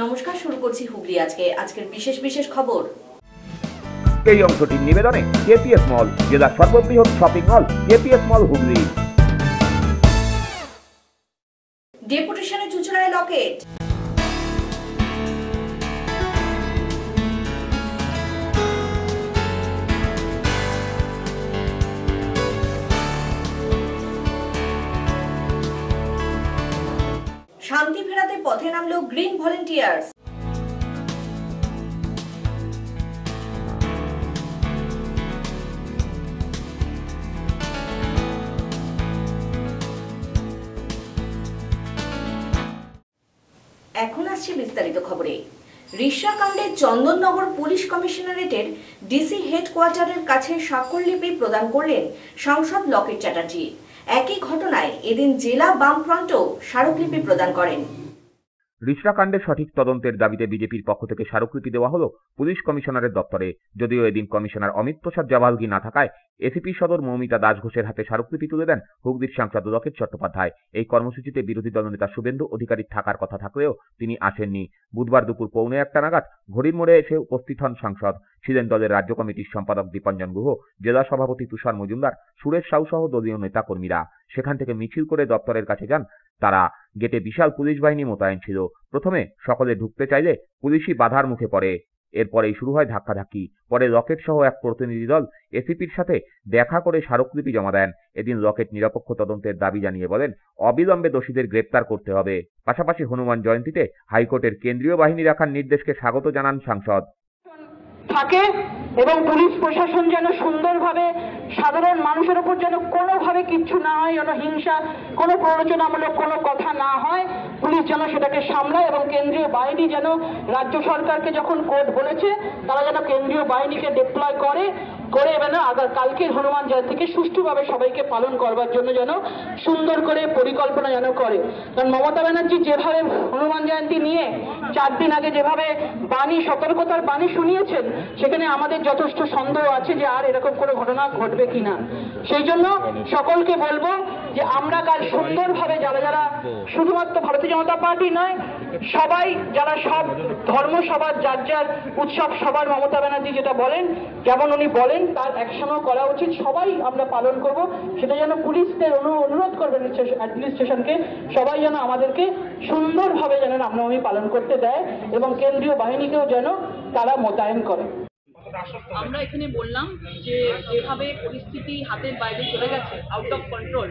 নমস্কার শুরু করছি হুগলি আজকে। আজকের বিশেষ বিশেষ খবর। এই অংশটির নিবেদনে কেপিএস মল জেলার সর্ববৃহৎ shopping mall KPS mall Hooghly. ডেপুটেশনে চুচড়ায় লকেট। পথে নামলো গ্রিন ভলেন্টিয়ার্স। এখন আসছে বিস্তারিত খবরে। রিক্সা কাণ্ডে চন্দননগর পুলিশ কমিশনারেটের ডিসি হেডকোয়ার্টারের কাছে স্বাক্ষরলিপি প্রদান করলেন সাংসদ লকেট চ্যাটার্জি। একই ঘটনায় এদিন জেলা বামফ্রন্টও স্মারকলিপি প্রদান করেন। রিসরা কাণ্ডের সঠিক তদন্তের দাবিতে বিজেপির পক্ষ থেকে স্মারকলিপি দেওয়া হলো পুলিশ কমিশনারের দপ্তরে। যদিও এদিন কমিশনার অমিত প্রসাদ জাভালগি না থাকায় এসিপি সদর মৌমিতা দাস ঘোষের হাতে স্মারকলিপি তুলে দেন হুগলির সাংসদ লকেট চট্টোপাধ্যায়। এই কর্মসূচিতে বিরোধী দলনেতা শুভেন্দু অধিকারীর থাকার কথা থাকলেও তিনি আসেননি। বুধবার দুপুর পৌনে একটা নাগাদ ঘড়ির মোড়ে এসে উপস্থিত হন সাংসদ। ছিলেন দলের রাজ্য কমিটির সম্পাদক দীপঞ্জন গুহ, জেলা সভাপতি তুষার মজুমদার, সুরেশ সাউ সহ দলীয় নেতাকর্মীরা। সেখান থেকে মিছিল করে দপ্তরের কাছে যান তারা গেটে বিশাল পুলিশ বাহিনী মোতায়েন ছিল। প্রথমে সকলে ঢুকতে চাইলে পুলিশই বাধার মুখে পড়ে। এরপরেই শুরু হয় ধাক্কাধাক্কি। পরে লকেট সহ এক প্রতিনিধি দল এসিপির সাথে দেখা করে স্মারকলিপি জমা দেন। এদিন লকেট নিরপেক্ষ তদন্তের দাবি জানিয়ে বলেন, অবিলম্বে দোষীদের গ্রেপ্তার করতে হবে। পাশাপাশি হনুমান জয়ন্তীতে হাইকোর্টের কেন্দ্রীয় বাহিনী রাখার নির্দেশকে স্বাগত জানান সাংসদ। থাকে এবং পুলিশ প্রশাসন যেন সুন্দরভাবে সাধারণ মানুষের উপর যেন কোনোভাবে কিচ্ছু না হয়, যেন হিংসা, কোনো প্ররোচনামূলক কোনো কথা না হয়, পুলিশ যেন সেটাকে সামলায় এবং কেন্দ্রীয় বাহিনী যেন রাজ্য সরকারকে যখন কোর্ট বলেছে, তারা যেন কেন্দ্রীয় বাহিনীকে ডিপ্লয় করে করে এবার আগার কালকের হনুমান জয়ন্তীকে সুষ্ঠুভাবে সবাইকে পালন করবার জন্য যেন সুন্দর করে পরিকল্পনা যেন করে। কারণ মমতা ব্যানার্জি যেভাবে হনুমান জয়ন্তী নিয়ে চার দিন আগে যেভাবে বাণী, সতর্কতার বাণী শুনিয়েছেন, সেখানে আমাদের যথেষ্ট সন্দেহ আছে যে আর এরকম কোনো ঘটনা ঘটবে কিনা। সেই জন্য সকলকে বলব যে আমরা কাল সুন্দরভাবে যারা যারা শুধুমাত্র ভারতীয় জনতা পার্টি নয়, সবাই যারা সব ধর্ম সবার যার যার উৎসব সবার মমতা ব্যানার্জি যেটা বলেন, যেমন উনি বলেন, তার একসঙ্গে করা উচিত, সবাই আমরা পালন করব। সেটা যেন পুলিশদের অনু- অনুরোধ করবেন অ্যাডমিনিস্ট্রেশনকে, সবাই যেন আমাদেরকে সুন্দরভাবে যেন রামনবমী পালন করতে দেয় এবং কেন্দ্রীয় বাহিনীকেও যেন তারা মোতায়েন করে। আমরা এখানে বললাম যে যেভাবে পরিস্থিতি হাতের বাইরে চলে গেছে আউট অফ কন্ট্রোল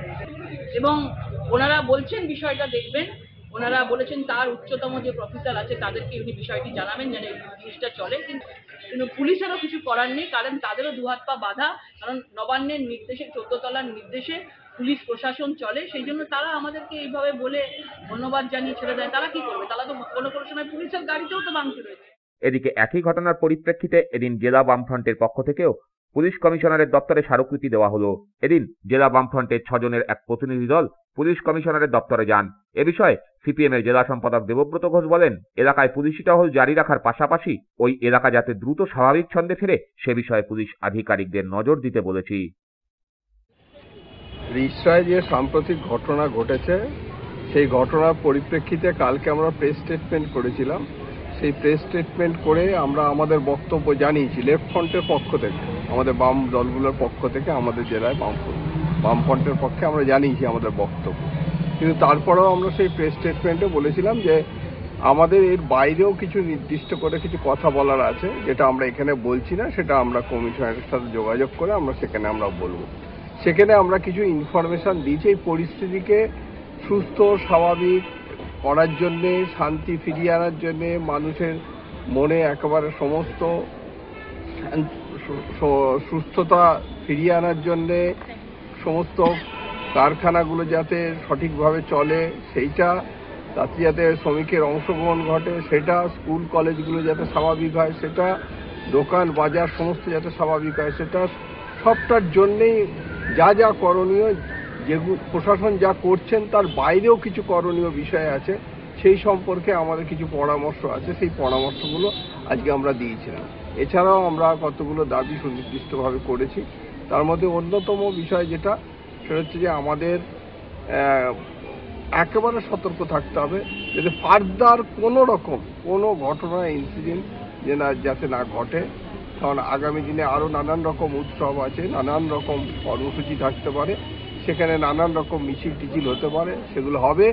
এবং ওনারা বলছেন বিষয়টা দেখবেন ওনারা বলেছেন তার উচ্চতম যে প্রফেসর আছে তাদেরকে উনি বিষয়টি জানাবেন যেন এই জিনিসটা চলে কিন্তু কিন্তু পুলিশেরও কিছু করার নেই কারণ তাদেরও দুহাত পা বাঁধা কারণ নবান্নের নির্দেশে চোদ্দ তলার নির্দেশে পুলিশ প্রশাসন চলে সেই জন্য তারা আমাদেরকে এইভাবে বলে ধন্যবাদ জানিয়ে ছেড়ে দেয়। তারা কি করবে? তারা তো কোনো কোনো সময় পুলিশের গাড়িতেও তো ভাঙচুর হয়েছে এদিকে একই ঘটনার পরিপ্রেক্ষিতে এদিন জেলা বামফ্রন্টের পক্ষ থেকেও পুলিশ কমিশনারের দপ্তরে স্মারকলিপি দেওয়া হলো। এদিন জেলা বামফ্রন্টের ছজনের এক প্রতিনিধি দল পুলিশ কমিশনারের দপ্তরে যান। এ বিষয়ে সিপিএম এর জেলা সম্পাদক দেবব্রত ঘোষ বলেন, এলাকায় পুলিশি টহল জারি রাখার পাশাপাশি ওই এলাকা যাতে দ্রুত স্বাভাবিক ছন্দে ফেরে, সে বিষয়ে পুলিশ আধিকারিকদের নজর দিতে বলেছি। রিসরায় যে সাম্প্রতিক ঘটনা ঘটেছে, সেই ঘটনার পরিপ্রেক্ষিতে কালকে আমরা প্রেস স্টেটমেন্ট করেছিলাম। সেই প্রেস স্টেটমেন্ট করে আমরা আমাদের বক্তব্য জানিয়েছি লেফট ফ্রন্টের পক্ষ থেকে, আমাদের বাম দলগুলোর পক্ষ থেকে, আমাদের জেলায় বাম বাম ফ্রন্টের পক্ষে আমরা জানিয়েছি আমাদের বক্তব্য। কিন্তু তারপরেও আমরা সেই প্রেস স্টেটমেন্টে বলেছিলাম যে, আমাদের এর বাইরেও কিছু নির্দিষ্ট করে কিছু কথা বলার আছে, যেটা আমরা এখানে বলছি না, সেটা আমরা কমিশনারের সাথে যোগাযোগ করে আমরা সেখানে আমরা বলব। সেখানে আমরা কিছু ইনফরমেশন দিয়েছি, এই পরিস্থিতিকে সুস্থ, স্বাভাবিক করার জন্যে, শান্তি ফিরিয়ে আনার জন্যে মানুষের মনে একেবারে সমস্ত সুস্থতা ফিরিয়ে আনার জন্যে সমস্ত কারখানাগুলো যাতে সঠিকভাবে চলে, সেইটা, তাতে যাতে শ্রমিকের অংশগ্রহণ ঘটে, সেটা, স্কুল, কলেজগুলো যাতে স্বাভাবিক হয়, সেটা, দোকান, বাজার, সমস্ত যাতে স্বাভাবিক হয়, সেটা, সবটার জন্যেই যা যা করণীয় যেগুলো প্রশাসন যা করছেন তার বাইরেও কিছু করণীয় বিষয় আছে, সেই সম্পর্কে আমাদের কিছু পরামর্শ আছে, সেই পরামর্শগুলো আজকে আমরা দিয়েছিলাম। এছাড়াও আমরা কতগুলো দাবি সুনির্দিষ্টভাবে করেছি। তার মধ্যে অন্যতম বিষয় যেটা, সেটা হচ্ছে যে আমাদের একেবারে সতর্ক থাকতে হবে যাতে ফার্দার কোনো রকম কোনো ঘটনা ইনসিডেন্ট যে না, যাতে না ঘটে। কারণ আগামী দিনে আরও নানান রকম উৎসব আছে, নানান রকম কর্মসূচি থাকতে পারে। সেখানে নানান রকম মিছিল টিছিল হতে পারে সেগুলো হবে।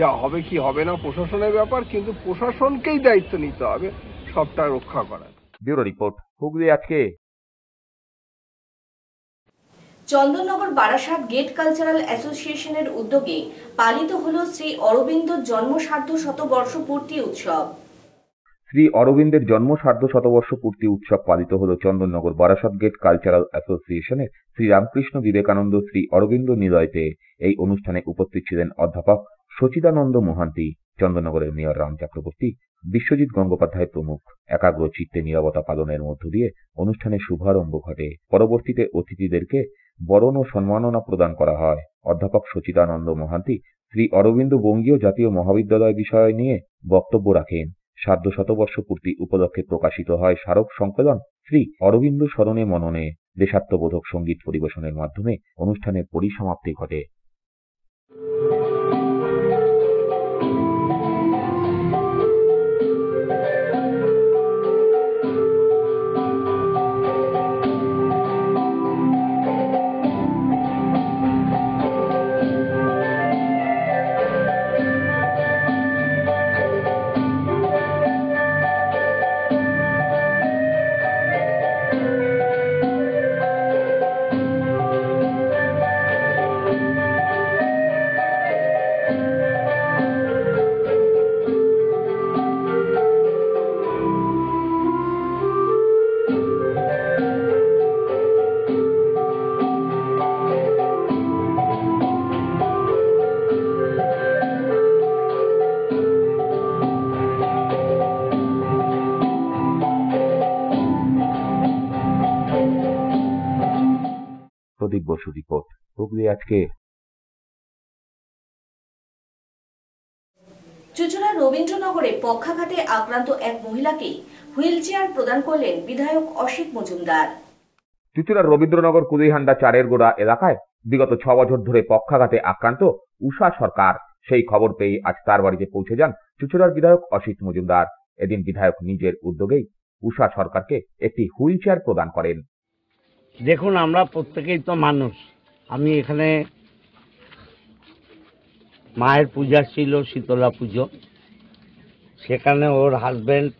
যা হবে কি হবে না প্রশাসনের ব্যাপার কিন্তু প্রশাসনকেই দায়িত্ব নিতে হবে সবটা রক্ষা করার। ব্যুরো রিপোর্ট হুগলি আজকে। চন্দননগর বারাসাত গেট কালচারাল অ্যাসোসিয়েশনের উদ্যোগে পালিত হলো শ্রী অরবিন্দ জন্ম সার্ধ শতবর্ষ পূর্তি উৎসব। শ্রী অরবিন্দের জন্ম সার্ধ শতবর্ষ পূর্তি উৎসব পালিত হল চন্দননগর বারাসাত গেট কালচারাল অ্যাসোসিয়েশনের শ্রী রামকৃষ্ণ বিবেকানন্দ শ্রী অরবিন্দ নিলয়তে এই অনুষ্ঠানে উপস্থিত ছিলেন অধ্যাপক সচিদানন্দ মোহান্তি, চন্দননগরের মেয়র রাম চক্রবর্তী, বিশ্বজিৎ গঙ্গোপাধ্যায় প্রমুখ। একাগ্র চিত্তে নিরবতা পালনের মধ্য দিয়ে অনুষ্ঠানের শুভারম্ভ ঘটে। পরবর্তীতে অতিথিদেরকে বরণ ও সম্মাননা প্রদান করা হয়। অধ্যাপক সচিদানন্দ মোহান্তি শ্রী অরবিন্দ বঙ্গীয় জাতীয় মহাবিদ্যালয় বিষয় নিয়ে বক্তব্য রাখেন। সার্ধ শতবর্ষ পূর্তি উপলক্ষে প্রকাশিত হয় স্মারক সংকলন শ্রী অরবিন্দ স্মরণে মননে দেশাত্মবোধক সংগীত পরিবেশনের মাধ্যমে অনুষ্ঠানের পরিসমাপ্তি ঘটে। হুগলি আজকে চুচুড়ার রবীন্দ্রনগরে পক্ষাঘাতে আক্রান্ত এক মহিলাকে হুইল চেয়ার প্রদান করলেন বিধায়ক অসিত মজুমদার। চুচুড়ার রবীন্দ্রনগর কুদিহান্ডা চারের গোড়া এলাকায় বিগত ছ বছর ধরে পক্ষাঘাতে আক্রান্ত উষা সরকার। সেই খবর পেয়ে আজ তার বাড়িতে পৌঁছে যান চুচুড়ার বিধায়ক অসিত মজুমদার। এদিন বিধায়ক নিজের উদ্যোগেই উষা সরকারকে একটি হুইল চেয়ার প্রদান করেন। দেখুন আমরা প্রত্যেকেই তো মানুষ। আমি এখানে মায়ের পূজা ছিল, শীতলা পুজো। সেখানে ওর হাজব্যান্ড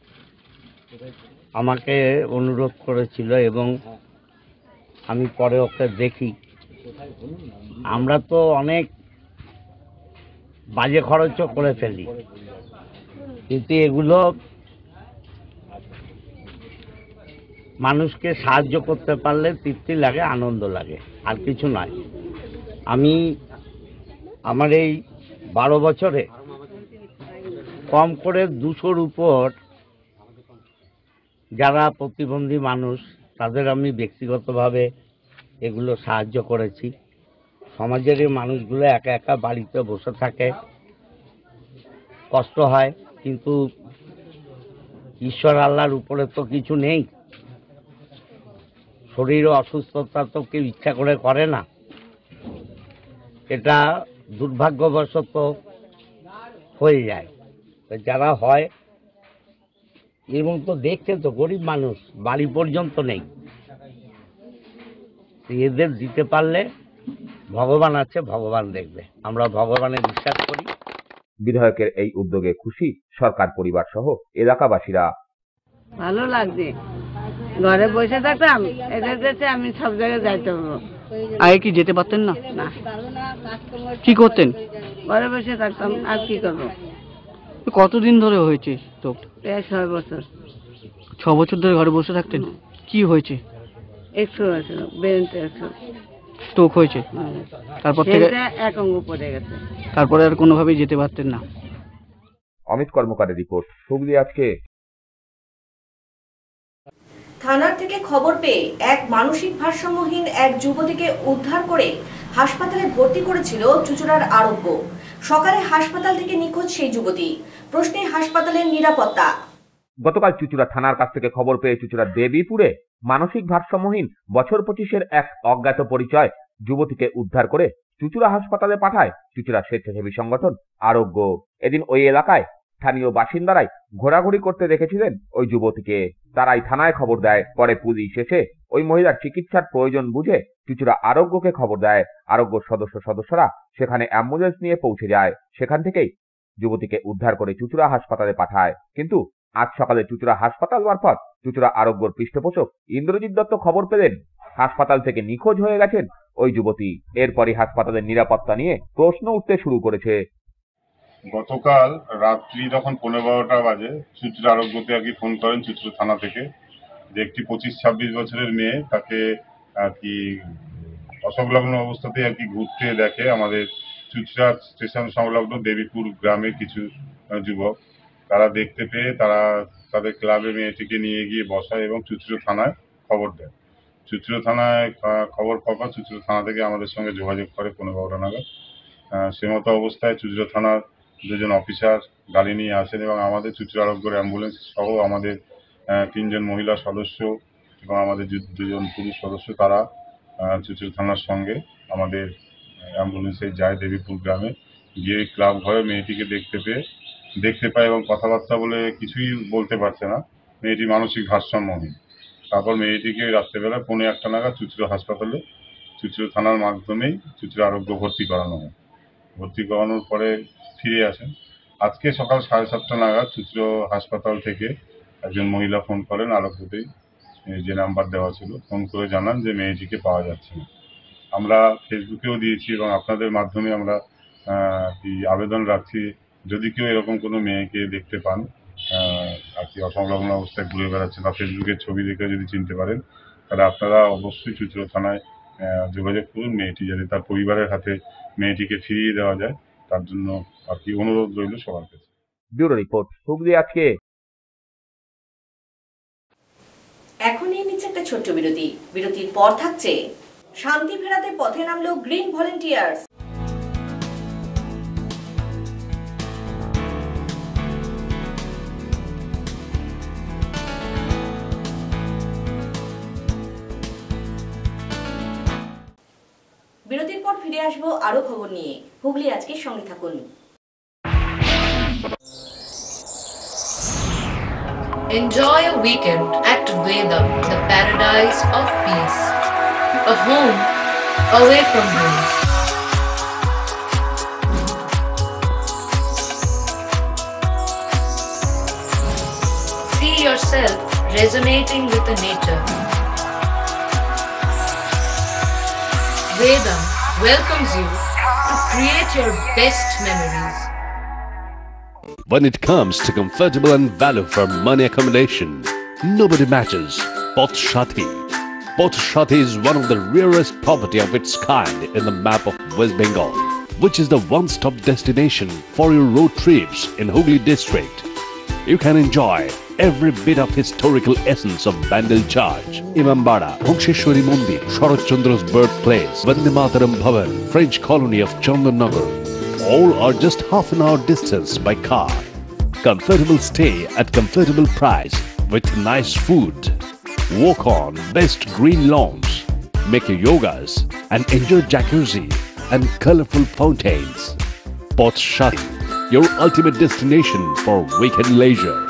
আমাকে অনুরোধ করেছিল এবং আমি পরে ওকে দেখি। আমরা তো অনেক বাজে খরচও করে ফেলি। কিন্তু এগুলো মানুষকে সাহায্য করতে পারলে তৃপ্তি লাগে, আনন্দ লাগে, আর কিছু নয়। আমি আমার এই বারো বছরে কম করে দুশোর উপর যারা প্রতিবন্ধী মানুষ, তাদের আমি ব্যক্তিগতভাবে এগুলো সাহায্য করেছি। সমাজের এই মানুষগুলো একা একা বাড়িতে বসে থাকে, কষ্ট হয়, কিন্তু ঈশ্বর আল্লাহর উপরে তো কিছু নেই। শরীর অসুস্থতা তো কেউ ইচ্ছা করে করে না। এটা দুর্ভাগ্যবশত হয়ে যায়। তো যারা হয় এবং তো দেখছেন তো গরিব মানুষ বাড়ি পর্যন্ত নেই। এদের দিতে পারলে ভগবান আছে ভগবান দেখবে। আমরা ভগবানে বিশ্বাস করি। বিধায়কের এই উদ্যোগে খুশি সরকার পরিবার সহ এলাকাবাসীরা। ভালো লাগছে। ঘরে বসে থাকতাম এটা দেশে আমি সব জায়গায় যাইতে পারব আগে কি যেতে পারতেন না? না। কি করতেন? ঘরে বসে থাকতাম আর কি করব? কতদিন ধরে হয়েছে স্ট্রোক প্রায় ছয় বছর। ছ বছর ধরে ঘরে বসে থাকতেন? কি হয়েছে? একশো বছর বেরেন্টে একশো স্ট্রোক হয়েছে? তারপর থেকে এক অঙ্গ পড়ে গেছে। তারপরে আর কোনোভাবেই যেতে পারতেন না? অমিত কর্মকারের রিপোর্ট। হুগলি আজকে থানার থেকে খবর পেয়ে এক মানসিক ভারসাম্যহীন এক যুবতীকে উদ্ধার করে হাসপাতালে ভর্তি করেছিল চুচুড়ার আরোগ্য। সকালে হাসপাতাল থেকে নিখোঁজ সেই যুবতী। প্রশ্নে হাসপাতালের নিরাপত্তা। গতকাল চুচুড়া থানার কাছ থেকে খবর পেয়ে চুচুড়া দেবীপুরে মানসিক ভারসাম্যহীন বছর পঁচিশের এক অজ্ঞাত পরিচয় যুবতীকে উদ্ধার করে চুচুড়া হাসপাতালে পাঠায় চুচুড়া স্বেচ্ছাসেবী সংগঠন আরোগ্য। এদিন ওই এলাকায় স্থানীয় বাসিন্দারাই ঘোরাঘুরি করতে দেখেছিলেন ওই যুবতীকে। তারাই থানায় খবর দেয়। পরে পুলিশ এসে ওই মহিলার চিকিৎসার প্রয়োজন বুঝে চুচুড়া আরোগ্যকে খবর দেয়। আরোগ্য সদস্য সদস্যরা সেখানে অ্যাম্বুলেন্স নিয়ে পৌঁছে যায়। সেখান থেকেই যুবতীকে উদ্ধার করে চুচুড়া হাসপাতালে পাঠায়। কিন্তু আজ সকালে চুচুড়া হাসপাতাল মারফত চুচুড়া আরোগ্যর পৃষ্ঠপোষক ইন্দ্রজিৎ দত্ত খবর পেলেন, হাসপাতাল থেকে নিখোঁজ হয়ে গেছেন ওই যুবতী। এরপরই হাসপাতালের নিরাপত্তা নিয়ে প্রশ্ন উঠতে শুরু করেছে। গতকাল রাত্রি যখন পনেরো বারোটা বাজে চুচুড়া আরোগ্যতে আর কি ফোন করেন চুচুড়া থানা থেকে যে একটি পঁচিশ ছাব্বিশ বছরের মেয়ে তাকে আর কি অসংলগ্ন অবস্থাতে আর কি ঘুরতে দেখে আমাদের চুচুড়া স্টেশন সংলগ্ন দেবীপুর গ্রামের কিছু যুবক। তারা দেখতে পেয়ে তারা তাদের ক্লাবে মেয়েটিকে নিয়ে গিয়ে বসায় এবং চুচুড়ো থানায় খবর দেয়। চুচুড়ো থানায় খবর পাওয়া চুচুড়ো থানা থেকে আমাদের সঙ্গে যোগাযোগ করে পনেরো বারোটা নাগাদ। আহ, সে মতো অবস্থায় চুচুড়ো থানার দুজন অফিসার গাড়ি নিয়ে আসেন এবং আমাদের চুচুড়া আরোগ্যর অ্যাম্বুলেন্স সহ আমাদের তিনজন মহিলা সদস্য এবং আমাদের দুজন পুরুষ সদস্য তারা চুচুড়া থানার সঙ্গে আমাদের অ্যাম্বুলেন্সে যায় দেবীপুর গ্রামে। গিয়ে ক্লাব ঘরে মেয়েটিকে দেখতে পেয়ে, দেখতে পায় এবং কথাবার্তা বলে কিছুই বলতে পারছে না। মেয়েটি মানসিক ভারসাম্যহীন। তারপর মেয়েটিকে রাত্রেবেলা পৌনে একটা নাগাদ চুচুড়ো হাসপাতালে, চুচুড়ো থানার মাধ্যমেই চুচুড়ো আরোগ্য ভর্তি করানো হয়। ভর্তি করানোর পরে ফিরে আসেন। আজকে সকাল সাড়ে সাতটা নাগাদ চুচুড়ো হাসপাতাল থেকে একজন মহিলা ফোন করেন এই যে নাম্বার দেওয়া ছিল, ফোন করে জানান যে মেয়েটিকে পাওয়া যাচ্ছে না। আমরা ফেসবুকেও দিয়েছি এবং আপনাদের মাধ্যমে আমরা কি আবেদন রাখছি, যদি কেউ এরকম কোনো মেয়েকে দেখতে পান আর কি অসংলগ্ন অবস্থায় ঘুরে বেড়াচ্ছে বা ফেসবুকের ছবি দেখে যদি চিনতে পারেন, তাহলে আপনারা অবশ্যই চুচুড়ো থানায় যোগাযোগ করুন, মেয়েটি যাতে তার পরিবারের হাতে মেয়েটিকে ফিরিয়ে দেওয়া যায়। তার জন্য আর কি অনুরোধ রইল সবার কাছে। ব্যুরো রিপোর্ট হুগলি আজকে। এখন এই নিচ্ছে একটা ছোট্ট বিরতি। বিরতির পর থাকছে শান্তি ফেরাতে পথে নামলো গ্রিন ভলেন্টিয়ার্স। বিরতির পর ফিরে আসব আরও খবর নিয়ে হুগলি আজকে সঙ্গে থাকুন Enjoy a weekend at Vedam, the paradise of peace. A home away from home. See yourself resonating with the nature. Vedam welcomes you to create your best memories. When it comes to comfortable and value for money accommodation, nobody matches Poth Shati. Poth Shati is one of the rarest property of its kind in the map of West Bengal, which is the one-stop destination for your road trips in Hooghly district. You can enjoy every bit of historical essence of Bandel Charge, Imambara, Bhongsheshwari Mandir, Sharat Chandra's birthplace, Vande Mataram Bhavan, French colony of Chandannagar. All are just half an hour distance by car. Comfortable stay at comfortable price with nice food. Walk on best green lawns. Make your yogas and enjoy jacuzzi and colorful fountains. Pot Shati, your ultimate destination for weekend leisure.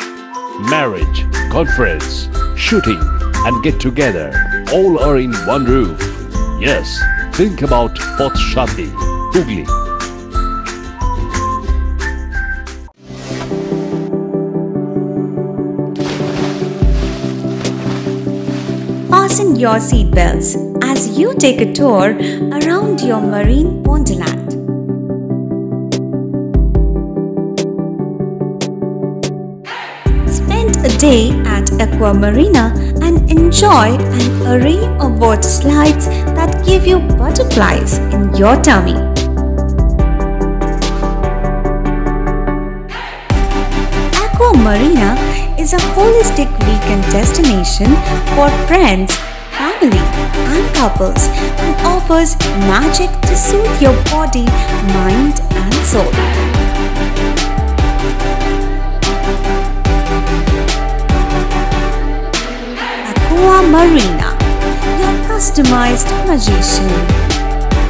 Marriage, conference, shooting, and get together all are in one roof. Yes, think about Pot Shati, Hooghly. Fasten your seatbelts as you take a tour around your marine wonderland. Day at Aqua Marina and enjoy an array of water slides that give you butterflies in your tummy. Aqua Marina is a holistic weekend destination for friends, family, and couples and offers magic to soothe your body, mind, and soul. Marina, your customized magician.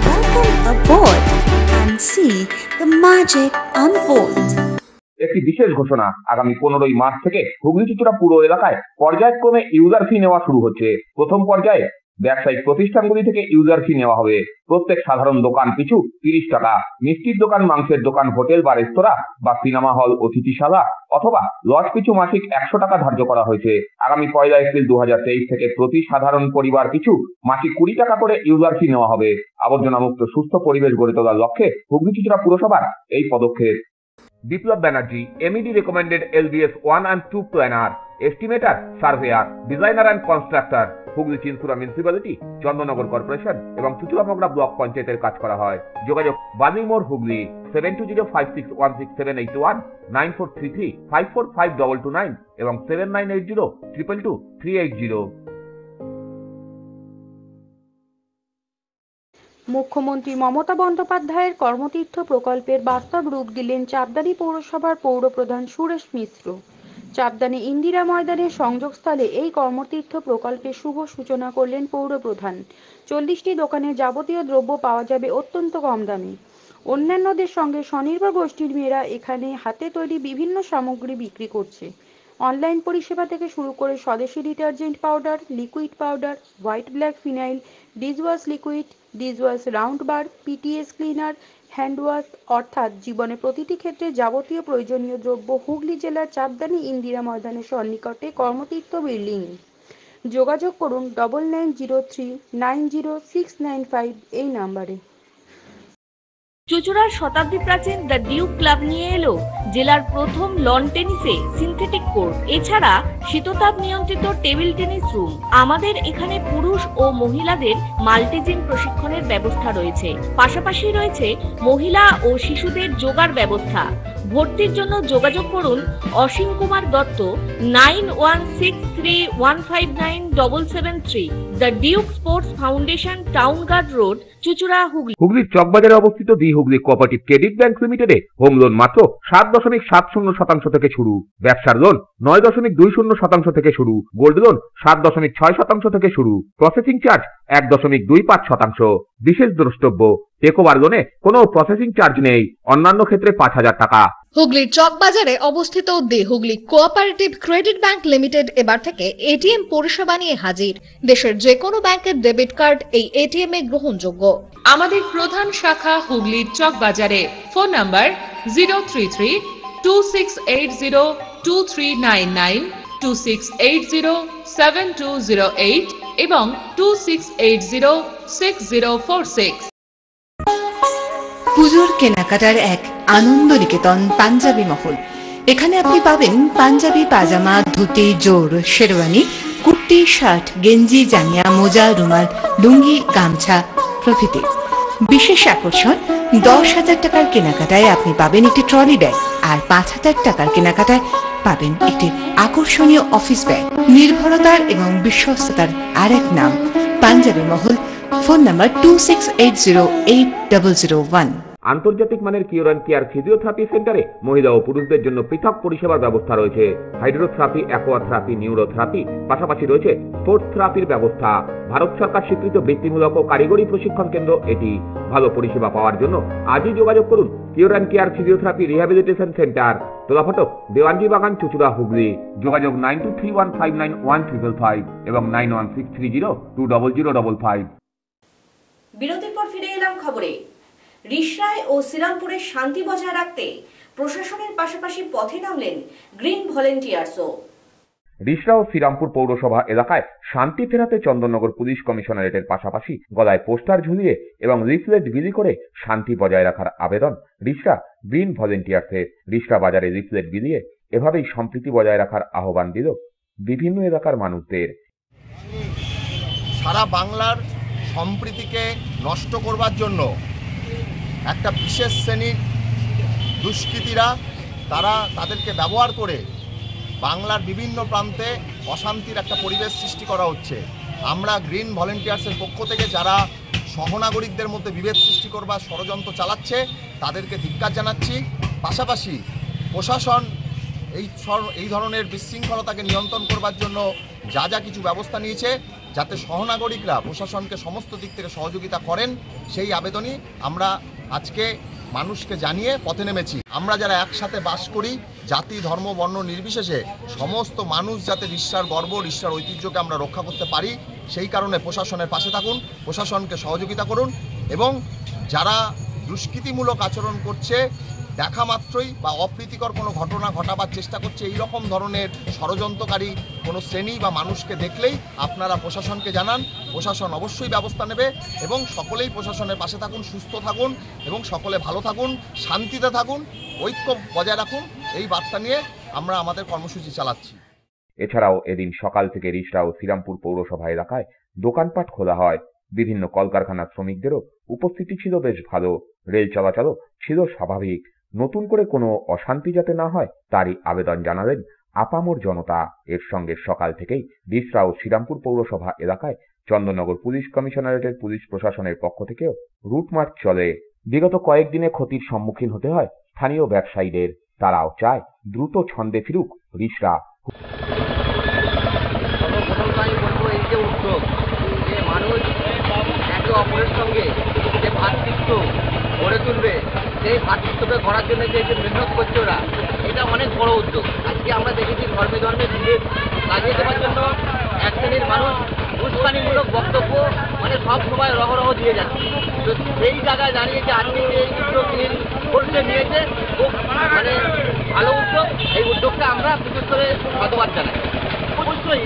Welcome aboard and see the magic unfold. একটি বিশেষ ঘোষণা আগামী পনেরোই March থেকে হুগলি চিত্রা পুরো এলাকায় পর্যায়ক্রমে user ফি নেওয়া শুরু হচ্ছে প্রথম পর্যায়ে ব্যবসায়িক প্রতিষ্ঠানগুলি থেকে ইউজার ফি নেওয়া হবে। প্রত্যেক সাধারণ দোকান পিছু তিরিশ টাকা। মিষ্টির দোকান, মাংসের দোকান, হোটেল বা রেস্তোরাঁ বা সিনেমা হল, অতিথিশালা অথবা লজ পিছু মাসিক একশো টাকা ধার্য করা হয়েছে। আগামী পয়লা এপ্রিল দু থেকে প্রতি সাধারণ পরিবার পিছু মাসিক কুড়ি টাকা করে ইউজার ফি নেওয়া হবে। আবর্জনা মুক্ত সুস্থ পরিবেশ গড়ে তোলার লক্ষ্যে হুগলি চুচুড়া পুরসভার এই পদক্ষেপ। Biplab Banerjee MED recommended LBS one and two planner estimator surveyor designer and constructor Hooghly Chinsurah municipality Chandannagar corporation এবং চুচুড়ামগড়া ব্লক পঞ্চায়েতের কাজ করা হয়। যোগাযোগ Balimore Hooghly seven two zero five six one six seven eight one nine four three three five four five double two nine এবং seven nine eight zero triple two three eight zero মুখ্যমন্ত্রী মমতা বন্দ্যোপাধ্যায়ের কর্মতীর্থ প্রকল্পের বাস্তব রূপ দিলেন চাপদানি পৌরসভার পৌরপ্রধান সুরেশ মিশ্র। চাপদানি ইন্দিরা ময়দানের সংযোগস্থলে এই কর্মতীর্থ প্রকল্পের শুভ সূচনা করলেন পৌরপ্রধান। চল্লিশটি দোকানে যাবতীয় দ্রব্য পাওয়া যাবে অত্যন্ত কম দামে। অন্যান্যদের সঙ্গে স্বনির্ভর গোষ্ঠীর মেয়েরা এখানে হাতে তৈরি বিভিন্ন সামগ্রী বিক্রি করছে। অনলাইন পরিষেবা থেকে শুরু করে স্বদেশি detergent powder, liquid powder, white black phenyl dishwash liquid dishwash round bar PTS cleaner handwash অর্থাৎ জীবনে প্রতিটি ক্ষেত্রে যাবতীয় প্রয়োজনীয় দ্রব্য হুগলি জেলার চাপদানি ইন্দিরা ময়দানের সন্নিকটে কর্মতীর্থ বিল্ডিং। যোগাযোগ করুন double nine zero three nine zero six nine five এই নাম্বারে। চুচুড়ার শতাব্দী প্রাচীন দ্য ডিউক ক্লাব নিয়ে এলো, জেলার প্রথম লন টেনিসে সিনথেটিক কোর্ট এছাড়া শীততাপ নিয়ন্ত্রিত টেবিল টেনিস রুম আমাদের এখানে পুরুষ ও মহিলাদের মাল্টিজিম প্রশিক্ষণের ব্যবস্থা রয়েছে। পাশাপাশি রয়েছে মহিলা ও শিশুদের যোগার ব্যবস্থা। ভর্তির জন্য যোগাযোগ করুন Asim Kumar Dutta, nine one six three one five nine double seven three, the Duke sports foundation town guard road, Chuchura, Hooghly. হুগলির চকবাজারে অবস্থিত the Hooghly cooperative credit bank লিমিটেডে হোম লোন মাত্র সাত দশমিক সাত শূন্য শতাংশ থেকে শুরু। ব্যবসার লোন নয় দশমিক দুই শূন্য শতাংশ থেকে শুরু। গোল্ড লোন সাত দশমিক ছয় শতাংশ থেকে শুরু। প্রসেসিং চার্জ এক দশমিক দুই পাঁচ শতাংশ। বিশেষ দ্রষ্টব্য টেকোবার লোনে কোনো প্রসেসিং চার্জ নেই। অন্যান্য ক্ষেত্রে পাঁচ হাজার টাকা। হুগলির চকবাজারে অবস্থিত the Hooghly cooperative credit bank limited এবার থেকে এটিএম পরিষেবা নিয়ে হাজির। দেশের যে কোনো ব্যাংকের ডেবিট কার্ড এই এটিএম এ গ্রহণযোগ্য। আমাদের প্রধান শাখা হুগলির চক বাজারে phone number zero three three, two six eight zero, two three nine nine, two six eight zero, seven two zero eight এবং two six eight zero, six zero four six. পুজোর কেনাকাটার এক আনন্দ নিকেতন পাঞ্জাবি মহল। এখানে আপনি পাবেন পাঞ্জাবি, পাজামা, ধুতি, জোর, শেরওয়ানি, কুর্তি, শার্ট, গেঞ্জি জাঙ্গিয়া মোজা, রুমাল, লুঙ্গি, গামছা প্রভৃতি। বিশেষ আকর্ষণ, দশ হাজার টাকার কেনাকাটায় আপনি পাবেন একটি ট্রলি ব্যাগ আর পাঁচ হাজার টাকার কেনাকাটায় পাবেন একটি আকর্ষণীয় অফিস ব্যাগ। নির্ভরতার এবং বিশ্বস্ততার আরেক নাম, Punjabi Mahal, phone number two six eight zero eight double zero one আন্তর্জাতিক মানের কিউর অ্যান্ড কেয়ার ফিজিওথেরাপি সেন্টারে মহিলা ও পুরুষদের জন্য পৃথক পরিষেবার ব্যবস্থা রয়েছে। হাইড্রোথেরাপি, অ্যাকোয়াথেরাপি, নিউরোথেরাপি, পাশাপাশি রয়েছে স্পোর্টস থেরাপির ব্যবস্থা। ভারত সরকার স্বীকৃত বৃত্তিমূলক ও কারিগরি প্রশিক্ষণ কেন্দ্র এটি। ভালো পরিষেবা পাওয়ার জন্য আজই যোগাযোগ করুন cure and care physiotherapy rehabilitation centre. Tolaphatak, Dewanji Bagan, Chuchura, Hooghly. যোগাযোগ nine two three one five nine one triple five এবং nine one six three zero two double zero double five. বিরতির পর ফিরে এলাম খবরে। রিসরায় ও শ্রীরামপুরে শান্তি বজায় রাখতে প্রশাসনের পাশাপাশি পথে নামলেন গ্রিন ভলেন্টিয়ার্সও। রিসরা ও শ্রীরামপুর পৌরসভা এলাকায় শান্তি ফেরাতে চন্দননগর পুলিশ কমিশনারেটের পাশাপাশি গলায় পোস্টার ঝুলিয়ে এবং লিফলেট বিলি করে শান্তি বজায় রাখার আবেদন রিসরা গ্রিন ভলেন্টিয়ার্সের রিসরা বাজারে লিফলেট বিলিয়ে এভাবেই সম্প্রীতি বজায় রাখার আহ্বান দিল বিভিন্ন এলাকার মানুষদের। সারা বাংলার সম্প্রীতিকে নষ্ট করবার জন্য একটা বিশেষ শ্রেণির দুষ্কৃতীরা, তারা তাদেরকে ব্যবহার করে বাংলার বিভিন্ন প্রান্তে অশান্তির একটা পরিবেশ সৃষ্টি করা হচ্ছে। আমরা গ্রিন ভলেন্টিয়ার্সের পক্ষ থেকে যারা সহনাগরিকদের মধ্যে বিভেদ সৃষ্টি করবার ষড়যন্ত্র চালাচ্ছে, তাদেরকে ধিক্কার জানাচ্ছি। পাশাপাশি প্রশাসন এই এই ধরনের বিশৃঙ্খলতাকে নিয়ন্ত্রণ করবার জন্য যা যা কিছু ব্যবস্থা নিয়েছে, যাতে সহনাগরিকরা প্রশাসনকে সমস্ত দিক থেকে সহযোগিতা করেন, সেই আবেদনই আমরা আজকে মানুষকে জানিয়ে পথে নেমেছি। আমরা যারা একসাথে বাস করি, জাতি, ধর্ম, বর্ণ নির্বিশেষে সমস্ত মানুষ যাতে রিশ্বার গর্ব রিশ্বার ঐতিহ্যকে আমরা রক্ষা করতে পারি, সেই কারণে প্রশাসনের পাশে থাকুন, প্রশাসনকে সহযোগিতা করুন এবং যারা দুষ্কৃতিমূলক আচরণ করছে দেখা মাত্রই বা অপ্রীতিকর কোনো ঘটনা ঘটাবার চেষ্টা করছে এই রকম ধরনের ষড়যন্ত্রকারী কোনো শ্রেণি বা মানুষকে দেখলেই আপনারা প্রশাসনকে জানান। প্রশাসন অবশ্যই ব্যবস্থা নেবে এবং সকলেই প্রশাসনের পাশে থাকুন, সুস্থ থাকুন এবং সকলে ভালো থাকুন, শান্তিতে থাকুন, ঐক্য বজায় রাখুন। এই বার্তা নিয়ে আমরা আমাদের কর্মসূচি চালাচ্ছি। এছাড়াও এদিন সকাল থেকে রিষড়া ও শ্রীরামপুর পৌরসভা এলাকায় দোকানপাট খোলা হয়। বিভিন্ন কলকারখানার শ্রমিকদেরও উপস্থিতি ছিল বেশ ভালো। রেল চলাচলও ছিল স্বাভাবিক। নতুন করে কোনো অশান্তি যাতে না হয়, তারই আবেদন জানালেন আপামর জনতা। এর সঙ্গে সকাল থেকেই রিষড়া ও শ্রীরামপুর পৌরসভা এলাকায় চন্দননগর পুলিশ কমিশনারেটের পুলিশ প্রশাসনের পক্ষ থেকেও রুটমার্চ চলে। বিগত কয়েকদিনে ক্ষতির সম্মুখীন হতে হয় স্থানীয় ব্যবসায়ীদের। তারাও চায় দ্রুত ছন্দে ফিরুক যে মানুষ একে অপরের সঙ্গে গড়ে তুলবে, সেই ভাতৃত্বকে গড়ার জন্য যে যে মেহনত করছে ওরা, এটা অনেক বড় উদ্যোগ। আজকে আমরা দেখেছি ধর্মে ধর্মে বিভেদ লাগিয়ে দেওয়ার জন্য এক শ্রেণির মানুষ উস্কানিমূলক বক্তব্য মানে সব সময় রহরহ দিয়ে যাচ্ছে। তো সেই জায়গায় দাঁড়িয়ে যে আজকে যে এই উদ্যোগ করছে নিয়েছে, খুব মানে ভালো উদ্যোগ। এই উদ্যোগটা আমরা বিশেষ করে ধন্যবাদ জানাই।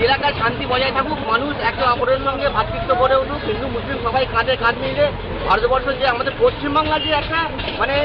এলাকায় শান্তি বজায় থাকুক, মানুষ একে অপরের সঙ্গে ভাতৃত্ব গড়ে উঠুক, হিন্দু, মুসলিম সবাই কাঁধে কাঁধ মিলে ভারতবর্ষ যে আমাদের পশ্চিমবাংলা যে একটা মানে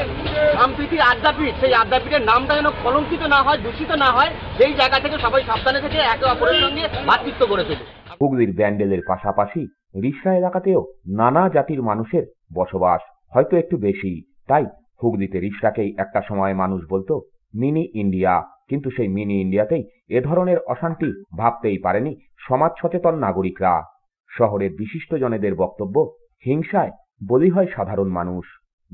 সম্প্রীতির আড্ডাপীঠ সেই আড্ডাপীঠের নামটা যেন কলঙ্কিত না হয়, দূষিত না হয়, সেই জায়গা থেকে সবাই সাবধানে থেকে একে অপরের সঙ্গে ভাতৃত্ব গড়ে তোলে হুগলির ব্যান্ডেলের পাশাপাশি রিষড়া এলাকাতেও নানা জাতির মানুষের বসবাস হয়তো একটু বেশি। তাই হুগলিতে রিষড়াকেই একটা সময় মানুষ বলতো মিনি ইন্ডিয়া কিন্তু সেই মিনি ইন্ডিয়াতেই এ ধরনের অশান্তি ভাবতেই পারেনি সমাজ সচেতন নাগরিকরা। শহরের বিশিষ্ট জনেদের বক্তব্য, হিংসায় বলি হয় সাধারণ মানুষ,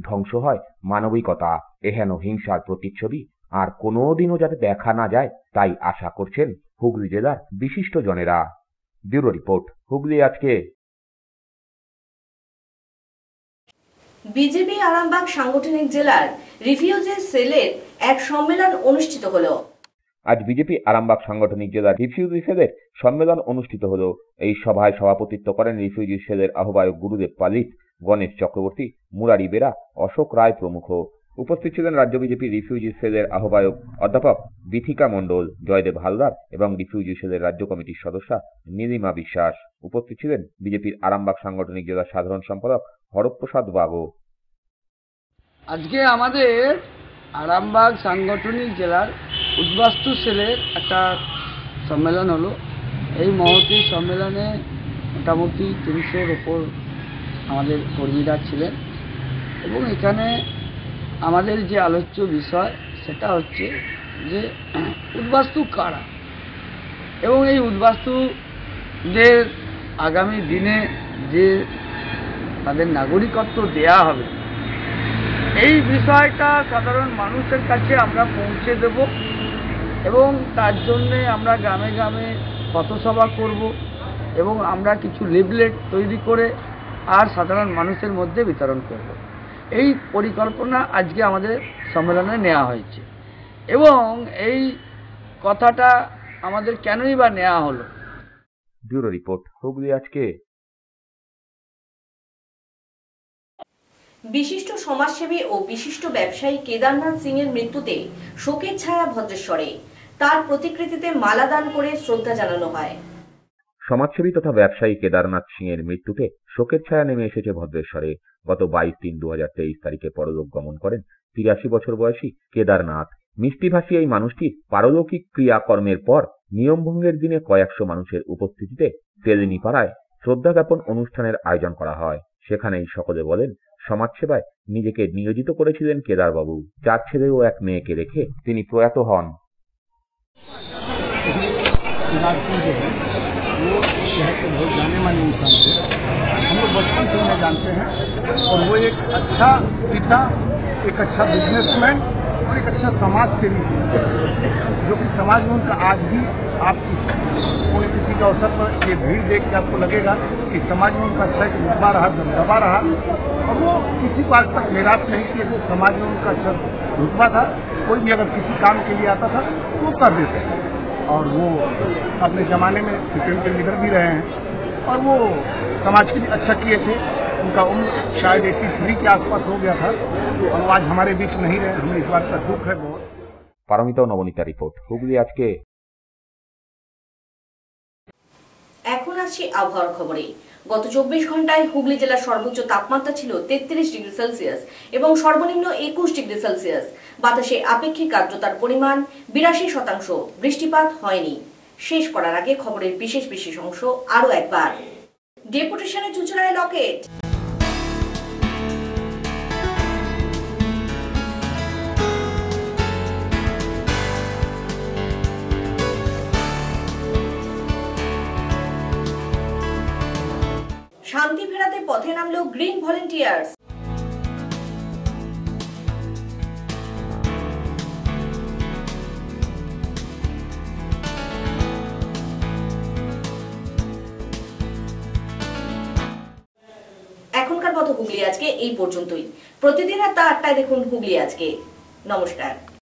ধ্বংস হয় মানবিকতা এহেন হিংসার প্রতিচ্ছবি, আর কোনোদিনও যাতে দেখা না যায় তাই আশা করছেন হুগলি জেলার বিশিষ্ট জনেরা। ব্যুরো রিপোর্ট, হুগলি আজকে। বিজেপি আরামবাগ সাংগঠনিক জেলার রিফিউজি সেলের এক সম্মেলন অনুষ্ঠিত হলো। আজ বিজেপি আরামবাগ সাংগঠনিক জেলার রিফিউজি সেলের সম্মেলন অনুষ্ঠিত হলো। এই সভায় সভাপতিত্ব করেন রিফিউজি সেলের আহ্বায়ক গুরুদেব পালিত, গণেশ চক্রবর্তী, মুরারি বেরা, অশোক রায় প্রমুখ। উপস্থিত ছিলেন রাজ্য বিজেপি রিফিউজি সেলের আহ্বায়ক অধ্যাপক বিথিকা মণ্ডল, জয়দেব হালদার এবং রিফিউজি সেলের রাজ্য কমিটির সদস্যা নীলিমা বিশ্বাস। উপস্থিত ছিলেন বিজেপির আরামবাগ সাংগঠনিক জেলার সাধারণ সম্পাদক হরপ্রসাদ বাবু। আজকে আমাদের আরামবাগ সাংগঠনিক জেলার উদ্বাস্তু সেলের একটা সম্মেলন হলো। এই মহতি সম্মেলনে মোটামুটি তিনশোর ওপর আমাদের কর্মীরা ছিলেন এবং এখানে আমাদের যে আলোচ্য বিষয় সেটা হচ্ছে যে উদ্বাস্তু কারা? এবং এই উদ্বাস্তুদের আগামী দিনে যে তাদের নাগরিকত্ব দেয়া হবে, এই বিষয়টা সাধারণ মানুষের কাছে আমরা পৌঁছে দেব। এবং তার জন্যে আমরা গ্রামে গ্রামে পথসভা করব এবং আমরা কিছু লিফলেট তৈরি করে আর সাধারণ মানুষের মধ্যে বিতরণ করব। এই পরিকল্পনা আজকে আমাদের সম্মেলনে নেওয়া হয়েছে। এবং এই কথাটা আমাদের কেনই বা নেওয়া হলো? ব্যুরো রিপোর্ট হুগলি আজকে। বিশিষ্ট সমাজসেবী ও বিশিষ্ট ব্যবসায়ী কেদারনাথ সিং এর মৃত্যুতে শোকের ছায়া ভদ্রেশ্বরে। তার প্রতিকৃতিতে মালা দান করে শ্রদ্ধা জানানো হয়। সমাজসেবী তথা ব্যবসায়ী কেদারনাথ সিং এর মৃত্যুতে শোকের ছায়া নেমে এসেছে ভদ্রেশ্বরে। গত বাইশ তিন দু তারিখে পরলোক গমন করেন তিরাশি বছর বয়সী কেদারনাথ। মিষ্টিভাষী এই মানুষটির পারলৌকিক ক্রিয়াকর্মের পর নিয়মভঙ্গের দিনে কয়েকশো মানুষের উপস্থিতিতে তেলিনী পাড়ায় শ্রদ্ধা জ্ঞাপন অনুষ্ঠানের আয়োজন করা হয়। সেখানেই সকলে বলেন, সমাজসেবায় নিজেকে নিয়োজিত করেছিলেন কেদারবাবু। চার ছেলে ও এক মেয়েকে রেখে তিনি প্রয়াত হন। वो शहर के बहुत जाने माने इंसान थे। हम लोग बचपन से उन्हें जानते हैं और वो एक अच्छा पिता, एक अच्छा बिजनेसमैन और एक अच्छा समाज सेवी जो कि समाज में उनका आज भी आप कोई किसी के अवसर पर ये भीड़ देख के आपको लगेगा कि समाज में उनका अच्छा एक रुतबा रहा, दबदबा रहा। और वो किसी आज तक निराश नहीं किए थे, समाज में उनका अच्छा रुतबा था कोई भी अगर किसी काम के लिए आता था तो वो कर देते और वो अपने ज़माने में सिक्किम के लीडर भी रहे हैं और वो समाज के लिए अच्छा किए थे उनका उम्र शायद एट्टी थ्री के आसपास हो गया था और वो आज हमारे बीच नहीं रहे हमें इस बात का दुख है बहुत পারমিতা ও নবনীতা রিপোর্ট হুগলি আজকে আসছি আবহাওয়ার খবরে। গত চব্বিশ ঘন্টায় হুগলি জেলার সর্বোচ্চ তাপমাত্রা ছিল তেত্রিশ ডিগ্রি সেলসিয়াস এবং সর্বনিম্ন একুশ ডিগ্রি সেলসিয়াস। বাতাসে আপেক্ষিক আর্দ্রতার পরিমাণ বিরাশি শতাংশ। বৃষ্টিপাত হয়নি। শেষ করার আগে খবরের বিশেষ বিশেষ অংশ আরও একবার। ডেপুটেশনে চুচড়ায় লকেট। পথে নামলো গ্রিন ভলেন্টিয়ার্স। এখনকার মতো হুগলি আজকে এই পর্যন্তই। প্রতিদিন রাত আটটায় দেখুন হুগলি আজকে। নমস্কার।